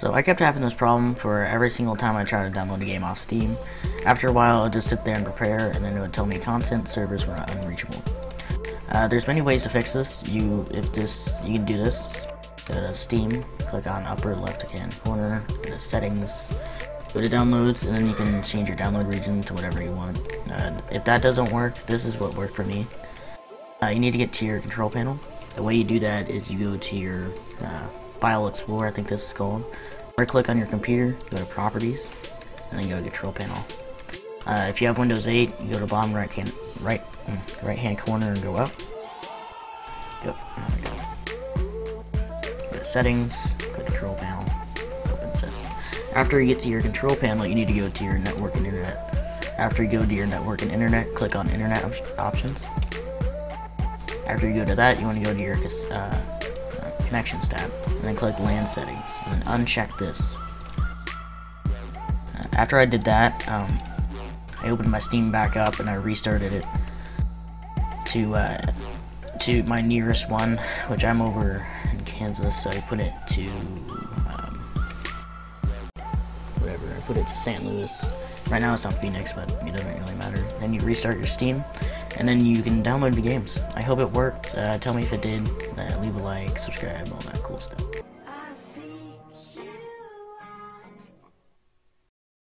So I kept having this problem for every single time I tried to download a game off Steam. After a while, I'd just sit there and prepare, and then it would tell me content servers were unreachable. Uh, there's many ways to fix this. You, if this, you can do this. Go to Steam, click on upper left hand corner, go to settings, go to downloads, and then you can change your download region to whatever you want. Uh, if that doesn't work, this is what worked for me. Uh, you need to get to your control panel. The way you do that is you go to your uh, File Explorer, I think this is called. Right click on your computer, go to Properties, and then go to Control Panel. Uh, if you have Windows 8, you go to bottom right hand right mm, right hand corner and go up. Go. go. Go to Settings, click Control Panel, opens this. After you get to your control panel, you need to go to your network and internet. After you go to your network and internet, click on Internet op options. After you go to that, you want to go to your uh, Connections tab, and then click LAN Settings, and uncheck this. Uh, after I did that, um, I opened my Steam back up and I restarted it to uh, to my nearest one, which I'm over in Kansas. So I put it to um, whatever. I put it to St. Louis. Right now it's on Phoenix, but it doesn't really matter. Then you restart your Steam, and then you can download the games. I hope it worked. Uh, tell me if it did. Uh, leave a like, subscribe, all that cool stuff.